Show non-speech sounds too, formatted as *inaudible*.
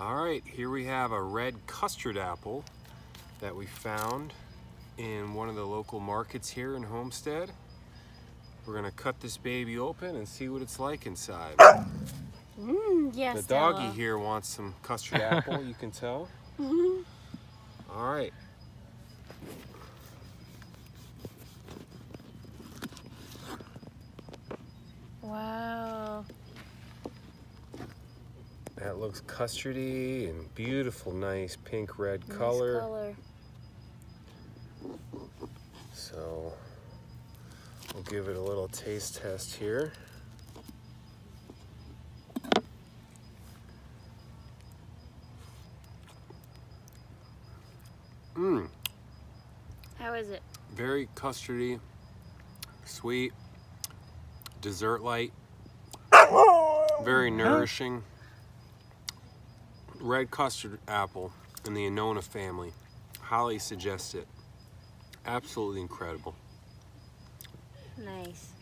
All right, here we have a red custard apple that we found in one of the local markets here in Homestead. We're gonna cut this baby open and see what it's like inside. Mmm, yes. The doggy Stella. here wants some custard *laughs* apple, you can tell. Mhm. All right. That looks custardy and beautiful, nice pink red Nice color. color. So we'll give it a little taste test here. Mmm, How is it? very custardy, sweet, dessert light, *coughs* very nourishing. Red custard apple in the Annona family. Highly suggest it. Absolutely incredible. Nice.